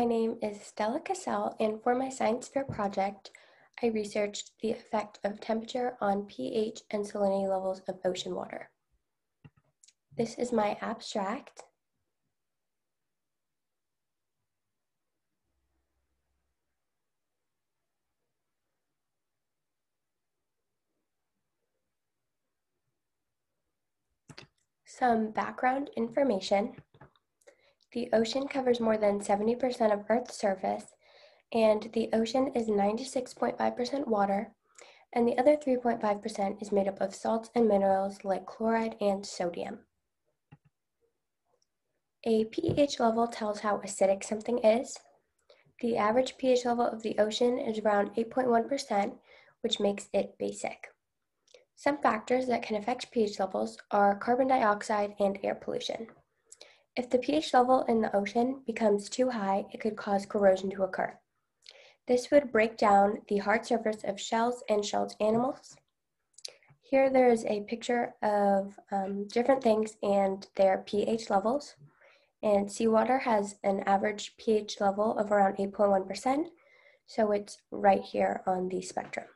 My name is Stella Cassell, and for my science fair project, I researched the effect of temperature on pH and salinity levels of ocean water. This is my abstract. Some background information. The ocean covers more than 70% of Earth's surface, and the ocean is 96.5% water, and the other 3.5% is made up of salts and minerals like chloride and sodium. A pH level tells how acidic something is. The average pH level of the ocean is around 8.1%, which makes it basic. Some factors that can affect pH levels are carbon dioxide and air pollution. If the pH level in the ocean becomes too high, it could cause corrosion to occur. This would break down the hard surface of shells and shelled animals. Here there is a picture of um, different things and their pH levels. And seawater has an average pH level of around 8.1%, so it's right here on the spectrum.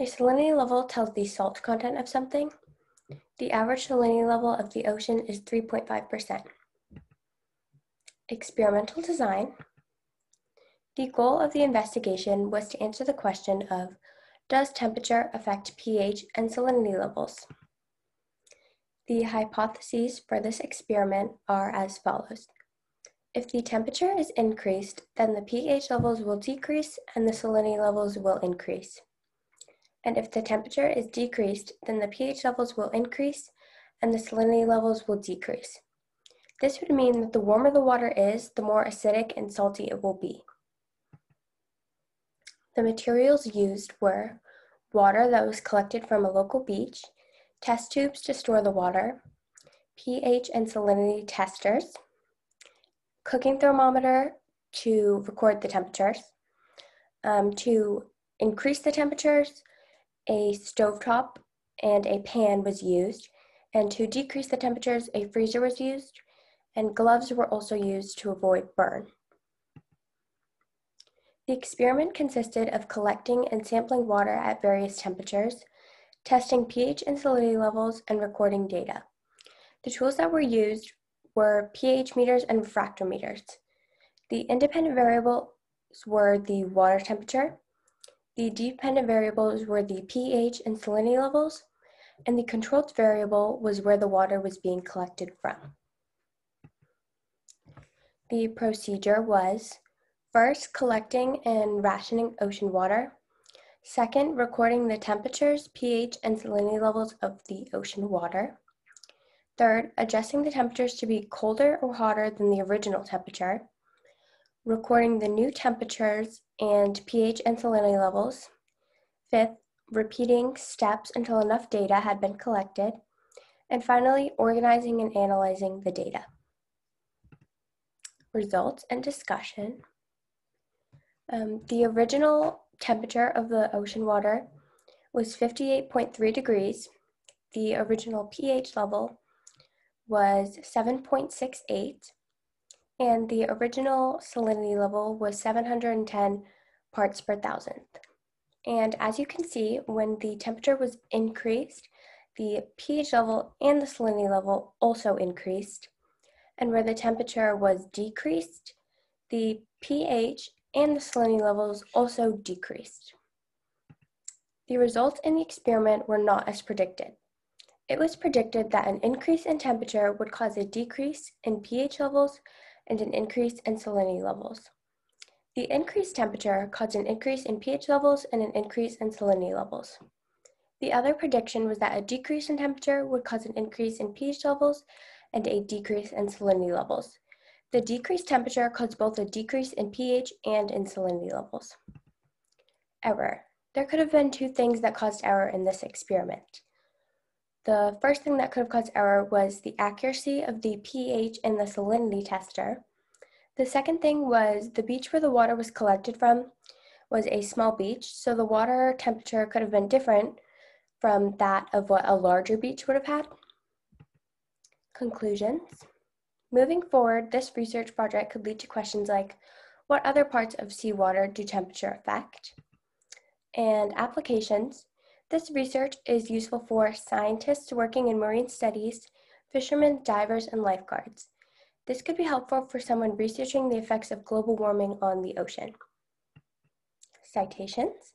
A salinity level tells the salt content of something, the average salinity level of the ocean is 3.5%. Experimental design. The goal of the investigation was to answer the question of, does temperature affect pH and salinity levels? The hypotheses for this experiment are as follows. If the temperature is increased, then the pH levels will decrease and the salinity levels will increase and if the temperature is decreased, then the pH levels will increase and the salinity levels will decrease. This would mean that the warmer the water is, the more acidic and salty it will be. The materials used were water that was collected from a local beach, test tubes to store the water, pH and salinity testers, cooking thermometer to record the temperatures, um, to increase the temperatures, a stovetop and a pan was used, and to decrease the temperatures, a freezer was used, and gloves were also used to avoid burn. The experiment consisted of collecting and sampling water at various temperatures, testing pH and salinity levels, and recording data. The tools that were used were pH meters and refractometers. The independent variables were the water temperature, the dependent variables were the pH and salinity levels, and the controlled variable was where the water was being collected from. The procedure was first collecting and rationing ocean water, second recording the temperatures, pH, and salinity levels of the ocean water, third adjusting the temperatures to be colder or hotter than the original temperature, recording the new temperatures and pH and salinity levels. Fifth, repeating steps until enough data had been collected. And finally, organizing and analyzing the data. Results and discussion. Um, the original temperature of the ocean water was 58.3 degrees. The original pH level was 7.68 and the original salinity level was 710 parts per thousandth. And as you can see, when the temperature was increased, the pH level and the salinity level also increased. And where the temperature was decreased, the pH and the salinity levels also decreased. The results in the experiment were not as predicted. It was predicted that an increase in temperature would cause a decrease in pH levels and an increase in salinity levels. The increased temperature caused an increase in pH levels and an increase in salinity levels. The other prediction was that a decrease in temperature would cause an increase in pH levels and a decrease in salinity levels. The decreased temperature caused both a decrease in pH and in salinity levels. Error. There could have been two things that caused error in this experiment. The first thing that could have caused error was the accuracy of the pH in the salinity tester. The second thing was the beach where the water was collected from was a small beach, so the water temperature could have been different from that of what a larger beach would have had. Conclusions. Moving forward, this research project could lead to questions like, what other parts of seawater do temperature affect? And applications. This research is useful for scientists working in marine studies, fishermen, divers, and lifeguards. This could be helpful for someone researching the effects of global warming on the ocean. Citations.